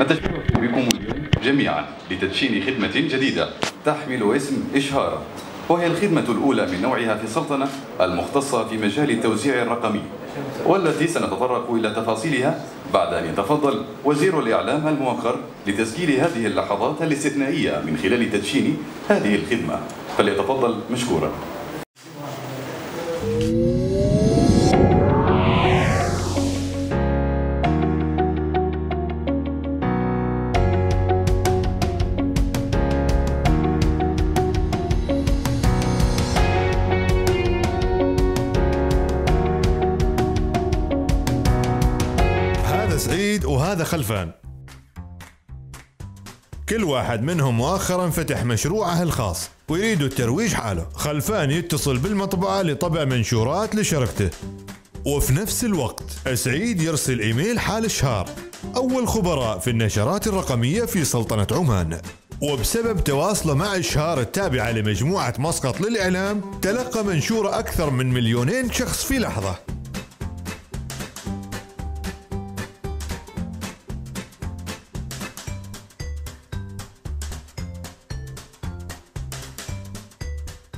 نتشرف بكم اليوم جميعا لتدشين خدمة جديدة تحمل اسم إشهار. وهي الخدمة الأولى من نوعها في السلطنة المختصة في مجال التوزيع الرقمي والتي سنتطرق إلى تفاصيلها بعد أن يتفضل وزير الإعلام الموقر لتسجيل هذه اللحظات الاستثنائية من خلال تدشين هذه الخدمة. فليتفضل مشكورا. سعيد وهذا خلفان. كل واحد منهم مؤخرا فتح مشروعه الخاص ويريد الترويج حاله. خلفان يتصل بالمطبعة لطبع منشورات لشركته. وفي نفس الوقت سعيد يرسل إيميل حال الشهر. أول خبراء في النشرات الرقمية في سلطنة عمان. وبسبب تواصله مع الشهار التابعة لمجموعة مسقط للإعلام تلقى منشور أكثر من مليونين شخص في لحظة.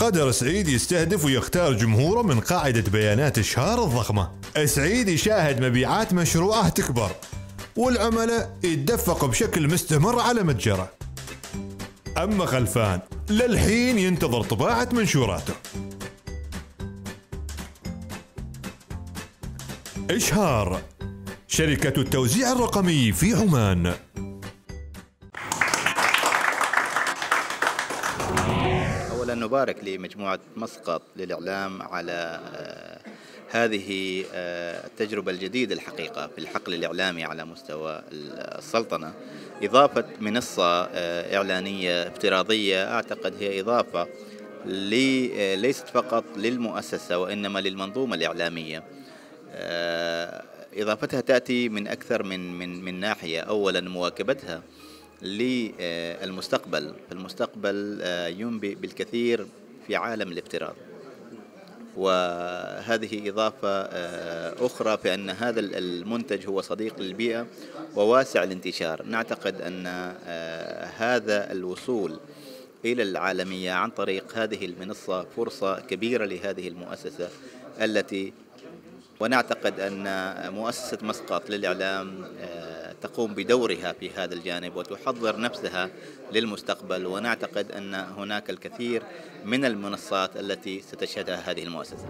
قدر سعيد يستهدف ويختار جمهوره من قاعدة بيانات الشهر الضخمة. سعيد يشاهد مبيعات مشروعه تكبر والعملاء يتدفقوا بشكل مستمر على متجره. أما خلفان للحين ينتظر طباعة منشوراته. إشهار شركة التوزيع الرقمي في عمان. اولا نبارك لمجموعة مسقط للإعلام على آه، هذه آه، التجربة الجديدة الحقيقة في الحقل الإعلامي على مستوى السلطنة. إضافة منصة آه، إعلانية افتراضية أعتقد هي إضافة لي- ليست فقط للمؤسسة وإنما للمنظومة الإعلامية. آه، إضافتها تأتي من أكثر من من من ناحية. اولا مواكبتها للمستقبل. المستقبل آه، ينبئ بالكثير في عالم الافتراض وهذه إضافة آه، أخرى في أن هذا المنتج هو صديق للبيئة وواسع الانتشار. نعتقد أن آه، هذا الوصول إلى العالمية عن طريق هذه المنصة فرصة كبيرة لهذه المؤسسة التي ونعتقد أن مؤسسة مسقط للإعلام آه، تقوم بدورها في هذا الجانب وتحضر نفسها للمستقبل. ونعتقد أن هناك الكثير من المنصات التي ستشهدها هذه المؤسسة.